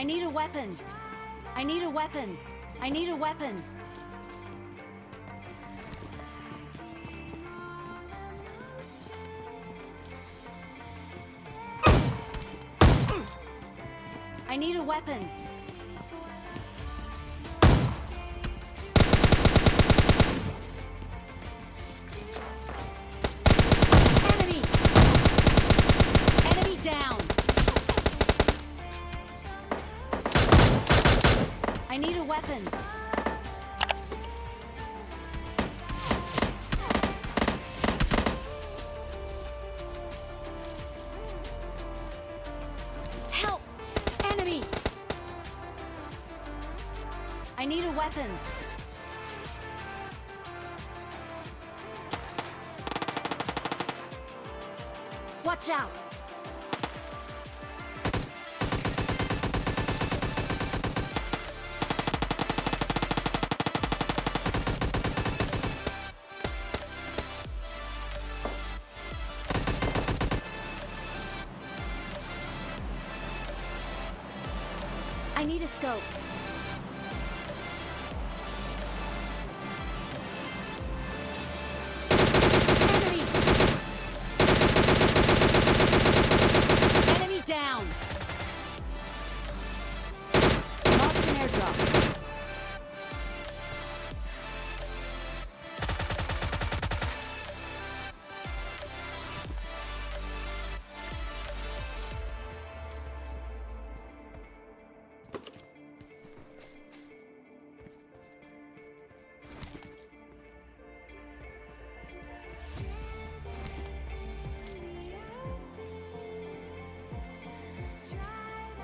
I need a weapon. I need a weapon. I need a weapon. I need a weapon. Need a weapon. Watch out! I need a scope.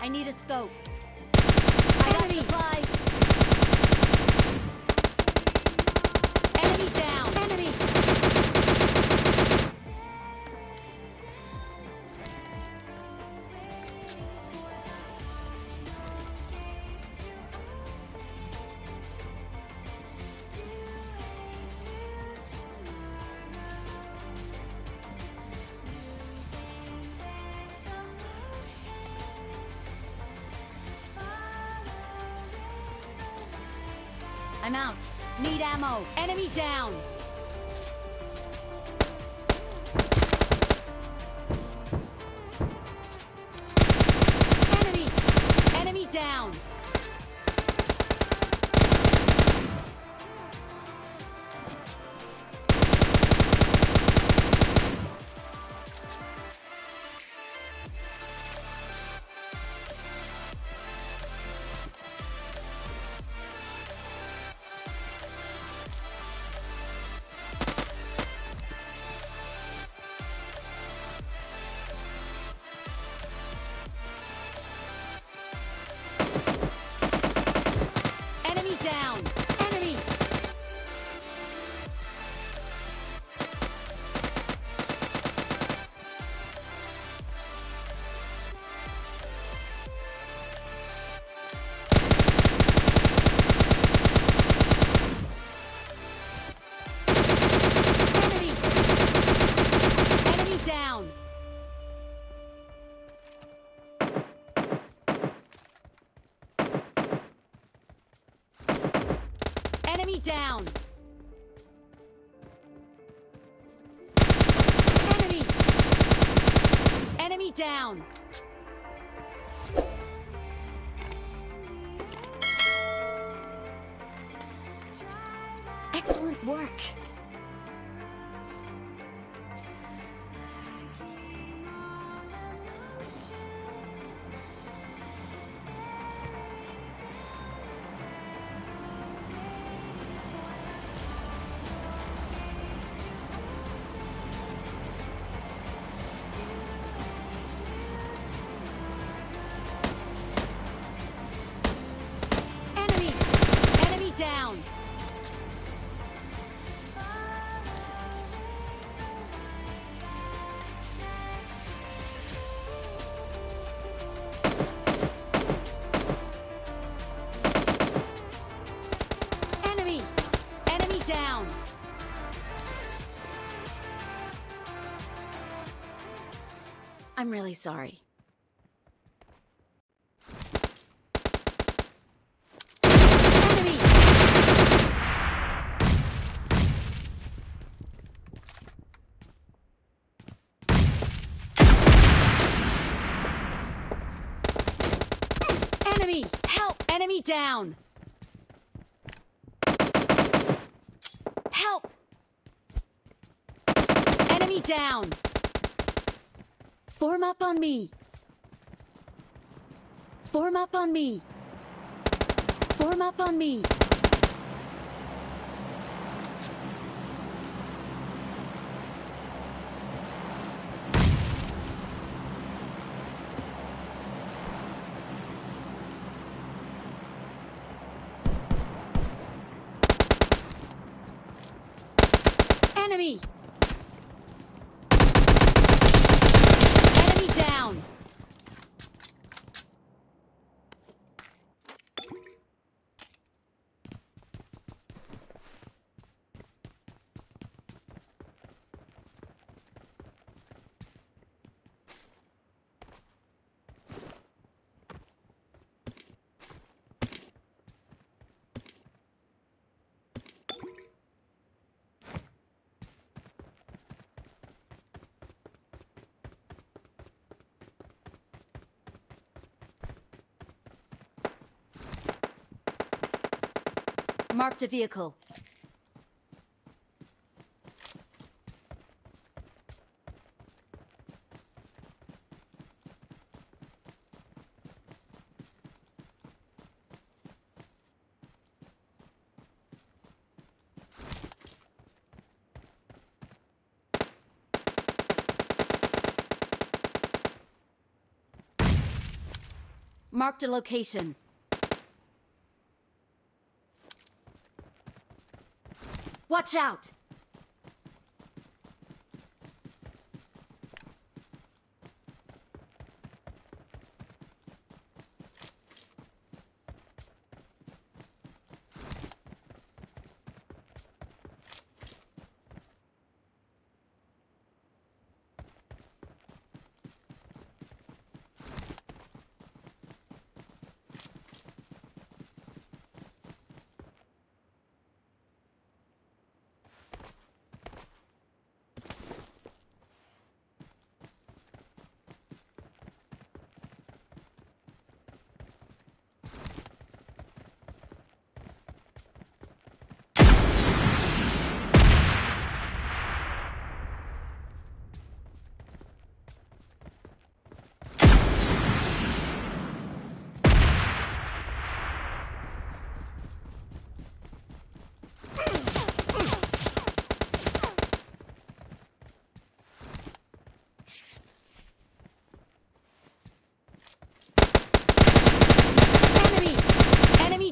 I need a scope. I got supplies. I'm out. Need ammo. Enemy down. Enemy down. Enemy. Enemy down. Excellent work. I'm really sorry. Enemy! Help! Enemy down! Help! Enemy down! Form up on me! Form up on me! Form up on me! Enemy! Enemy down! Marked a vehicle. Marked a location. Watch out! Enemy! Enemy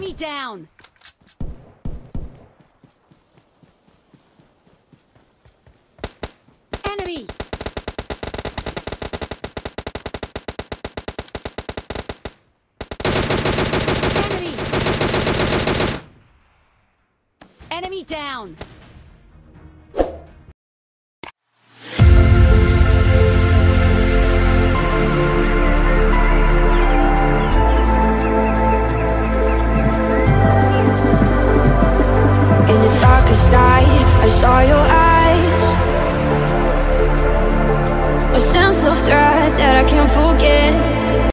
Enemy down! Enemy! Enemy! Enemy down!